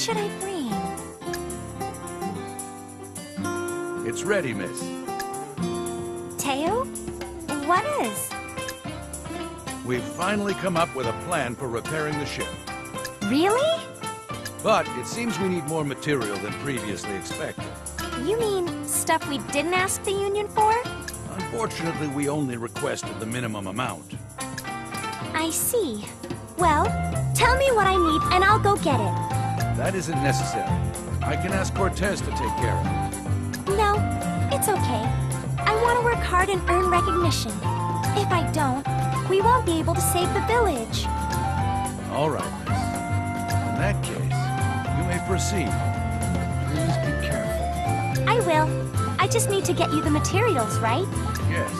should I bring? It's ready, miss. Teo? What is? We've finally come up with a plan for repairing the ship. Really? But it seems we need more material than previously expected. You mean stuff we didn't ask the Union for? Unfortunately, we only requested the minimum amount. I see. Well, tell me what I need and I'll go get it. That isn't necessary. I can ask Kortes to take care of it. No, it's okay. I want to work hard and earn recognition. If I don't, we won't be able to save the village. All right, miss. In that case, you may proceed. Please be careful. I will. I just need to get you the materials, right? Yes,